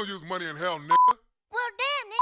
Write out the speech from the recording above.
don't use money in hell, nigga. Well, damn, nigga.